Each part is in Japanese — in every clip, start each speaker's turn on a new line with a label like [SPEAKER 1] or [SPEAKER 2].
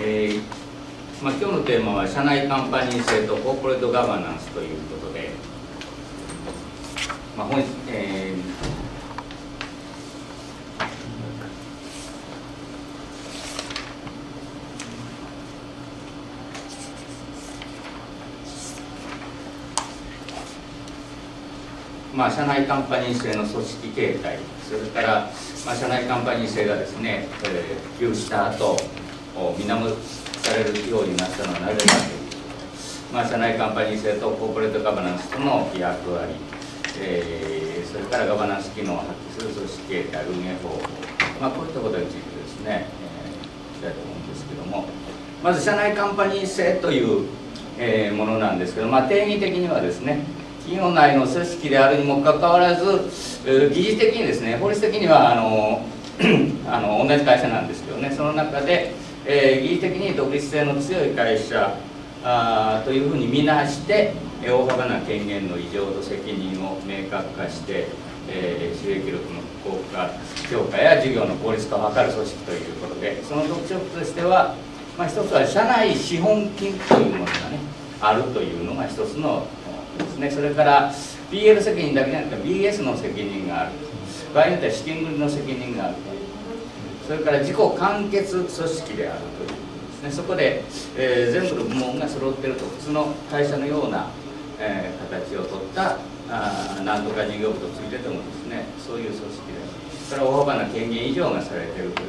[SPEAKER 1] えーまあ、今日のテーマは社内カンパニー制とコーポレートガバナンスということで、まあ本えーまあ、社内カンパニー制の組織形態それから、まあ、社内カンパニー制がですね、えー、普及した後源されるようになったのはなぜかというと、まあ、社内カンパニー制とコーポレートガバナンスとの役割、えー、それからガバナンス機能を発揮する組織形態運営方法、まあ、こういったことについてですね、えー、いきたいと思うんですけどもまず社内カンパニー制という、えー、ものなんですけど、まあ、定義的にはですね企業内の組織であるにもかかわらず技術的にですね法律的にはあの あの同じ会社なんですけどねその中で、えー、技術的に独立性の強い会社あというふうに見なして大幅な権限の異常と責任を明確化して、えー、収益力の効果強化や事業の効率化を図る組織ということでその特徴としては、まあ、一つは社内資本金というものがねあるというのが一つのですね。それから PL 責任だけじゃなくて BS の責任がある。場合によっては資金繰りの責任があるという。それから自己完結組織であるというですね。そこで、えー、全部の部門が揃ってると普通の会社のような、えー、形をとったあなんとか事業部とついててもですねそういう組織でそれは大幅な権限以上がされてるという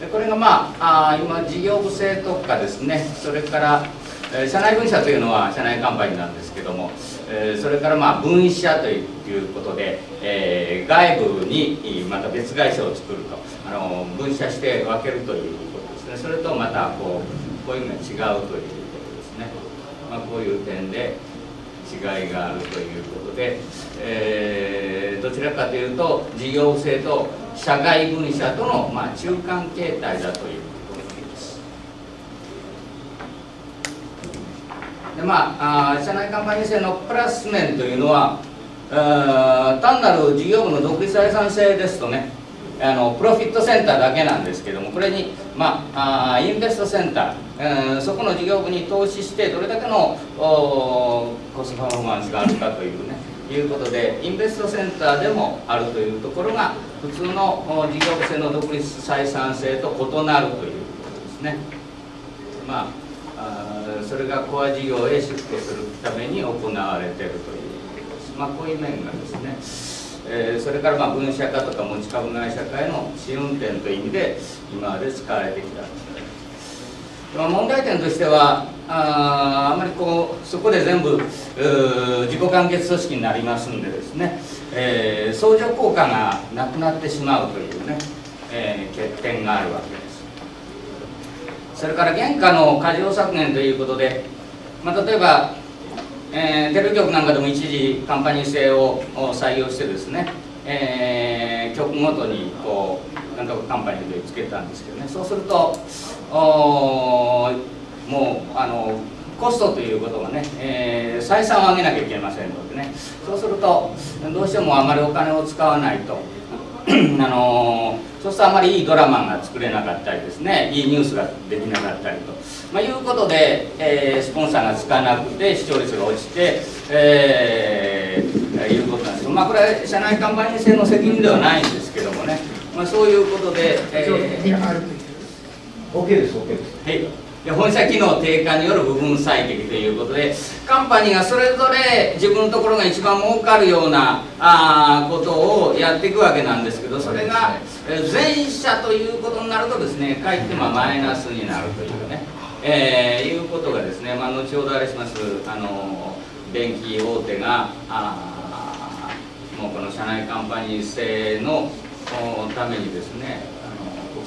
[SPEAKER 1] でこれがまああ今事業部制特化ですね。それからえ社内分社というのは社内カンパニーなんですけども、えそれからまあ分社ということで、え外部にまた別会社を作るとあの分社して分けるということですね。それとまたこうこういうのが違うということですね、まあ、こういう点で違いがあるということで、えー、どちらかというと事業性と社外分社との、まあ、中間形態だというでまあ社内カンパニー制のプラス面というのは単なる事業部の独立採算制ですとねあのプロフィットセンターだけなんですけどもこれに、まあ、あインベストセンター、えー、そこの事業部に投資してどれだけのコストパフォーマンスがあるかというねいうことでインベストセンターでもあるというところが普通の事業部制の独立採算制と異なるということですね。まあそれがコア事業へシフトするために行われているということです、まあ、こういう面がですね、えー、それからまあ分社化とか持ち株会社化への試運転という意味で今まで使われてきた。ま、問題点としてはああまりこうそこで全部自己完結組織になりますんでですね、えー、相乗効果がなくなってしまうというね、えー、欠点があるわけです。それから原価の過剰削減ということで、まあ、例えば、えー、テレビ局なんかでも一時カンパニー制を採用してですね、えー、局ごとにこうなんとかカンパニーでつけたんですけどね。そうするともうあのコストということがね、えー、採算を上げなきゃいけませんのでね。そうするとどうしてもあまりお金を使わないと。あのそうするとあまりいいドラマが作れなかったりですねいいニュースができなかったりと、まあ、いうことで、えー、スポンサーがつかなくて視聴率が落ちて、えー、いうことなんですまあこれは社内カンパニー制の責任ではないんですけどもね、まあ、そういうことで、えー、OK です OK です、はい本社機能低下による部分最適ということでカンパニーがそれぞれ自分のところが一番儲かるようなあことをやっていくわけなんですけどそれが全社ということになるとですねかえってまあマイナスになるというね、えー、いうことがですね、まあ、後ほどあれしますあの電気大手があもうこの社内カンパニー制のためにですね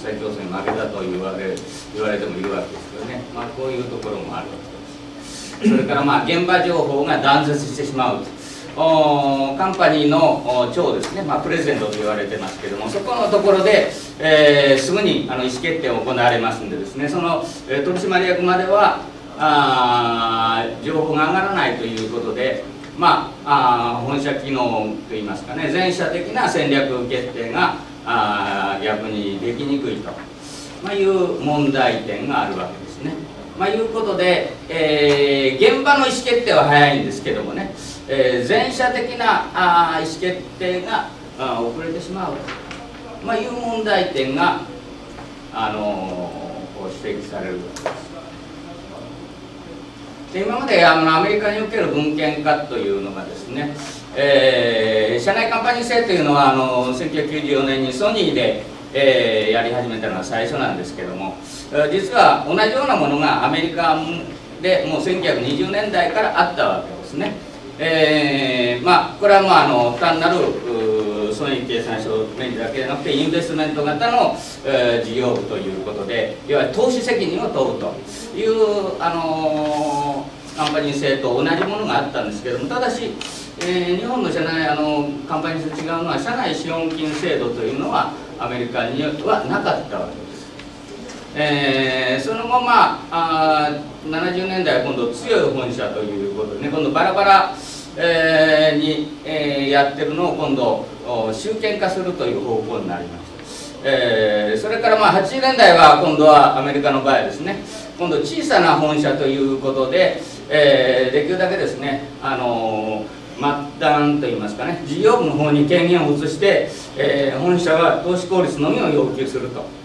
[SPEAKER 1] 際競争に負けたと言われ言われてもいるわけですよね、まあ、こういうところもあるわけです。それからまあ現場情報が断絶してしまうおカンパニーの長ですね、まあ、プレゼントと言われてますけどもそこのところで、えー、すぐにあの意思決定を行われますんでですね。その、えー、取締役まではあ情報が上がらないということでまあ、あ本社機能といいますかね全社的な戦略決定があ逆にできにくいとまあ、いう問題点があるわけですね。まあ、いうことで、えー、現場の意思決定は早いんですけどもね、えー、前者的なあ意思決定があ遅れてしまうと、まあ、いう問題点が、あのー、指摘されるわけです。で今まであのアメリカにおける文献化というのがですね、えー、社内カンパニー制というのはあの1994年にソニーで、えー、やり始めたのが最初なんですけども実は同じようなものがアメリカでもう1920年代からあったわけですね。えー、まあこれはまああの単なる損益計算書面だけでなくてインベストメント型の、えー、事業部ということでいわゆる投資責任を問うという、あのー、カンパニー制と同じものがあったんですけどもただし、えー、日本の社内あのカンパニー制違うのは社内資本金制度というのはアメリカにはなかったわけです。えー、その後まああ70年代今度強い本社ということでね今度バラバラ、えー、に、えー、やってるのを今度集権化するという方向になりました、えー、それからまあ80年代は今度はアメリカの場合ですね今度小さな本社ということで、えー、できるだけですねあの末端といいますかね事業部の方に権限を移して、えー、本社は投資効率のみを要求すると。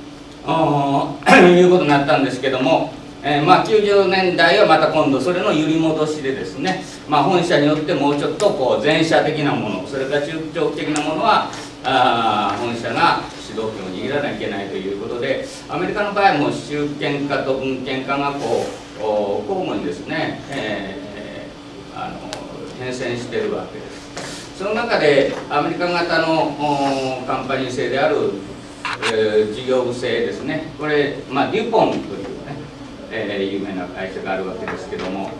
[SPEAKER 1] いうことになったんですけども、えー、まあ、90年代はまた今度それの揺り戻しでですね、まあ、本社によってもうちょっとこう前者的なものそれから中長期的なものはあ本社が主導権を握らなきゃいけないということでアメリカの場合も集権化と文献化がこう交互にですね、えー、あの変遷しているわけです。その中でアメリカ型のカンパニー制であるえー、事業部制ですね。これ、まあ、デュポンというね、えー、有名な会社があるわけですけども、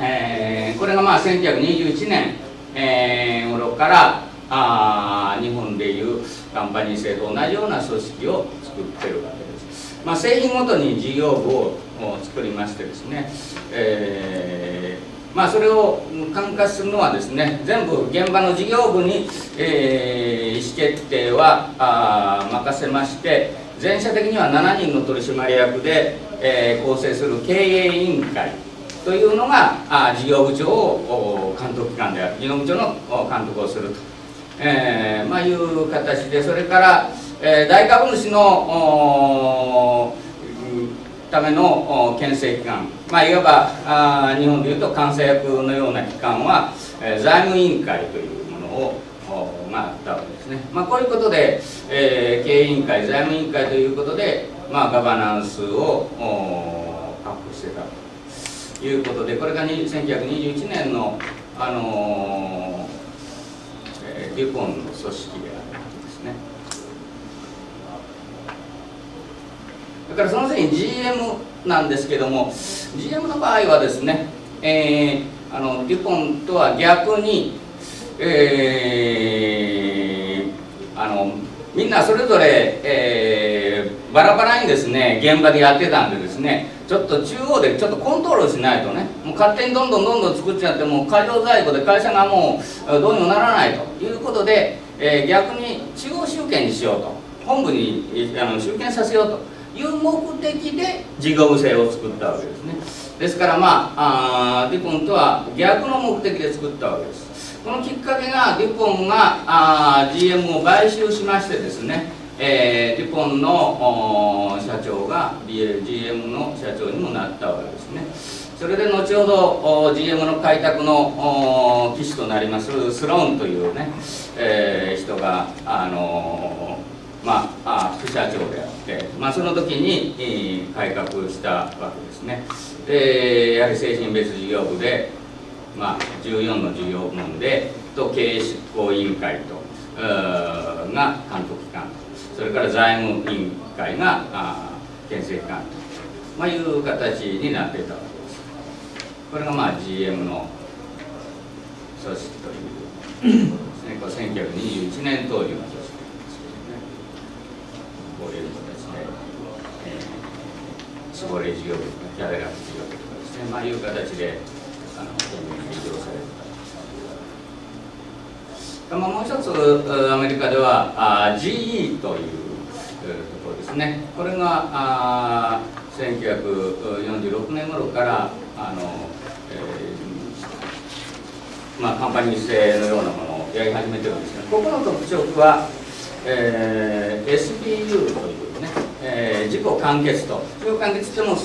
[SPEAKER 1] えー、これがまあ1921年、え、頃からあ日本でいうカンパニー制と同じような組織を作ってるわけです、まあ、製品ごとに事業部を作りましてですね、えーまあ、それを管轄するのはですね全部現場の事業部に、えー、意思決定はあ任せまして全社的には7人の取締役で、えー、構成する経営委員会というのがあ事業部長を監督機関である事業部長の監督をすると、えーまあ、いう形でそれから、えー、大株主のための憲政機関、まあ、いわばあ日本でいうと監査役のような機関は、えー、財務委員会というものをがあったわけですね、まあ、こういうことで、えー、経営委員会財務委員会ということで、まあ、ガバナンスを確保してたということでこれが1921年の、あのーえー、デュポンの組織であるわけですね。だからその次に GM なんですけども GM の場合はですね、えー、あのデュポンとは逆に、えー、あのみんなそれぞれ、えー、バラバラにですね現場でやってたんでですねちょっと中央でちょっとコントロールしないとねもう勝手にどんどんどんどん作っちゃってもう過剰在庫で会社がもうどうにもならないということで、えー、逆に中央集権にしようと本部にあの集権させようと。いう目的で事業部制を作ったわけですね。ですからまああデュポンとは逆の目的で作ったわけです。このきっかけがデュポンがあ GM を買収しましてですね、えー、デュポンの社長が GM の社長にもなったわけですね。それで後ほど GM の開拓の機種となりますスローンというね、えー、人があのーまあ、副社長であって、まあ、その時に、改革したわけですね。でやはり精神別事業部で、まあ、14の事業部門でと経営執行委員会とが監督機関それから財務委員会があ憲政機関と、まあ、いう形になっていたわけです。これがまあ GM の組織というですね。これ1921年当時のこういう形で、えー、絞れ事業部とかキャララ事業部とかですねまあいう形であの運用されてたまあ、もう一つアメリカではあ GE というところですね。これがあ1946年頃からあの、えー、まあ、カンパニー制のようなものをやり始めてるんですがここの特徴は、えー、SBU という、えー、自己完結と。自己完結っても、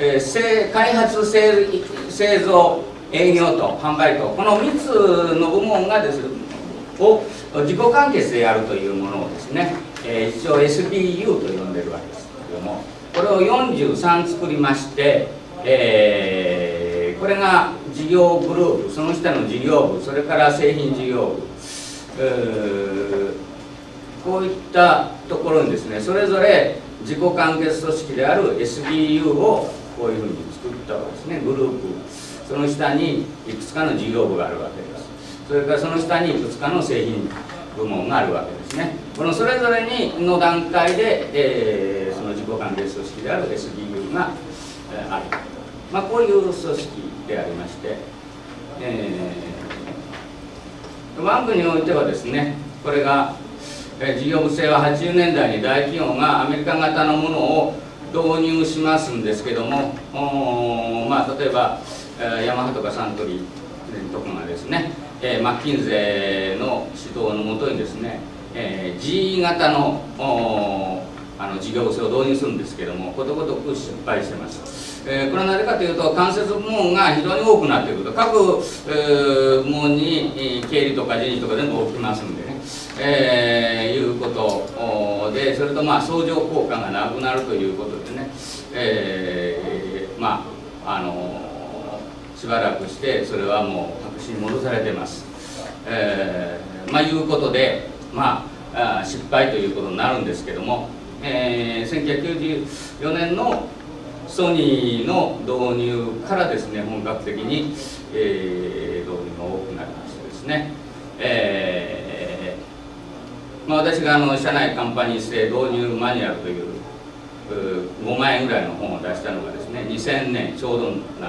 [SPEAKER 1] えー、開発製製造営業と販売と。この3つの部門がですを自己完結でやるというものをですね、えー、一応 SBU と呼んでるわけですけども。これを43作りまして、えー、これが事業グループその下の事業部それから製品事業部、こういったところにですねそれぞれ自己完結組織である SBU をこういうふうに作ったわけですね。グループ。その下にいくつかの事業部があるわけです。それからその下にいくつかの製品部門があるわけですね。このそれぞれにの段階で、えー、その自己関係組織である SBU が、えー、ある、まあ、こういう組織でありまして、えー、ワン部においてはですねこれが、え、事業部制は80年代に大企業がアメリカ型のものを導入しますんですけどもまあ例えば、え、ヤマハとかサントリーとかがですねえ、マッキンゼの指導のもとにですね、えー、G 型のあの事業性を導入するんですけどもことごとく失敗してます、えー、これはなぜかというと関節部門が非常に多くなっていると各、えー、部門に経理とか人事とか全部起きますんでね、えー、いうことでそれとまあ相乗効果がなくなるということでね、えー、まああのしばらくしてそれはもう白紙に戻されてます、えー、まあいうことでまあ失敗ということになるんですけども、えー、1994年のソニーの導入からですね本格的に、えー、導入が多くなりましてですね、えーまあ、私があの社内カンパニー制導入マニュアルという5万円ぐらいの本を出したのがですね2000年ちょうど